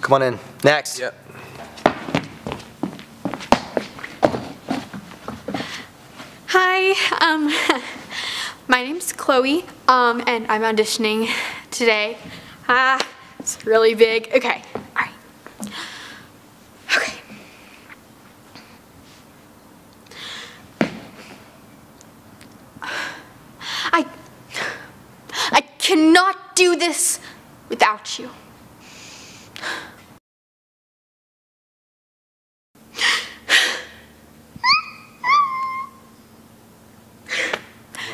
Come on in. Next. Yep. Hi, um, my name's Chloe, um, and I'm auditioning today. Ah, it's really big. Okay, all right. Okay. I, I cannot do this without you.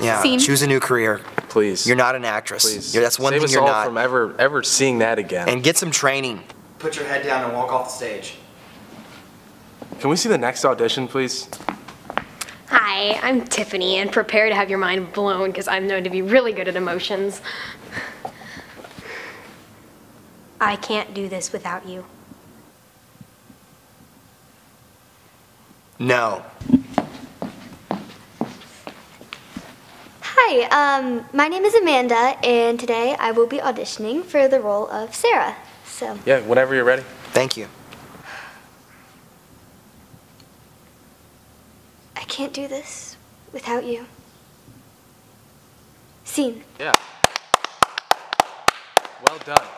Yeah. Scene. Choose a new career. Please. You're not an actress. Please. You're, that's one Save thing us you're all not. from ever, ever seeing that again. and get some training. Put your head down and walk off the stage. Can we see the next audition, please? Hi, I'm Tiffany, and prepare to have your mind blown because I'm known to be really good at emotions. I can't do this without you. No. Hi, um, my name is Amanda, and today I will be auditioning for the role of Sarah. So, Yeah, whenever you're ready. Thank you. I can't do this without you. Scene. Yeah. Well done.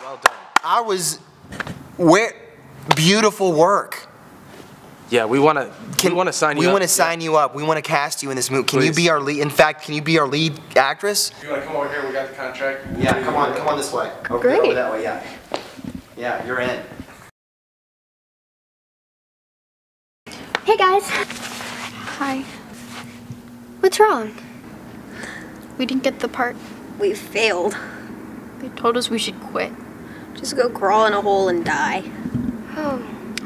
Well done. I was. Where? Beautiful work. Yeah, we want to. We want to sign you We want to sign you up. We want to cast you in this movie. Can you be our lead? In fact, can you be our lead actress? You want to come over here? We got the contract. Yeah, come on, come on this way. Oh, over, Great. Over that way, yeah. Yeah, you're in. Hey guys, Hi. what's wrong? We didn't get the part. We failed. They told us we should quit. Just go crawl in a hole and die.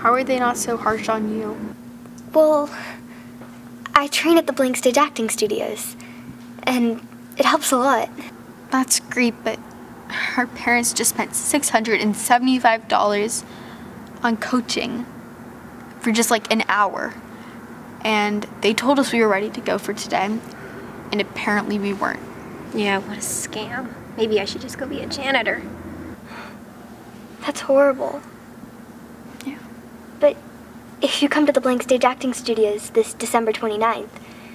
How are they not so harsh on you? well, I train at the Blank Stage Acting Studios, and it helps a lot. That's great, but our parents just spent $675 on coaching for just like an hour. And they told us we were ready to go for today, and apparently we weren't. Yeah, what a scam. Maybe I should just go be a janitor. That's horrible. Yeah. But if you come to the Blank Stage Acting Studios this December 29th,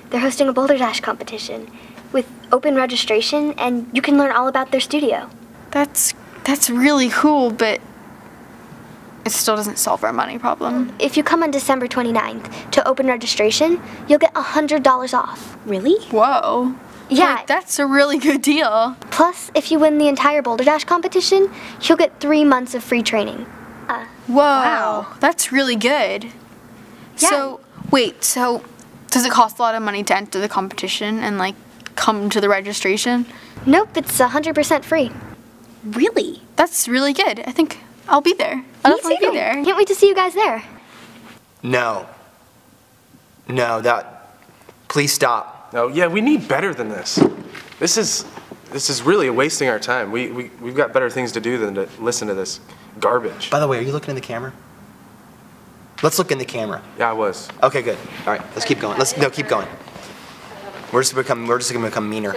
they're hosting a Boulder Dash competition with open registration, and you can learn all about their studio. That's that's really cool, but it still doesn't solve our money problem. If you come on December 29th to open registration, you'll get $100 off. Really? Whoa. Yeah. Like, that's a really good deal. Plus, if you win the entire Boulder Dash competition, you'll get three months of free training. Uh, Whoa. Wow. That's really good. Yeah. So, wait, so does it cost a lot of money to enter the competition and like come to the registration? nope, it's 100% free. Really? That's really good. I think I'll be there. I'll definitely too. be there. Can't wait to see you guys there. No. No, that. Please stop. No, yeah, we need better than this. This is this is really wasting our time. We, we we've got better things to do than to listen to this garbage. By the way, are you looking in the camera? Let's look in the camera. Yeah, I was. Okay, good. All right, let's keep going. Let's no, keep going. We're just become. We're just gonna become meaner.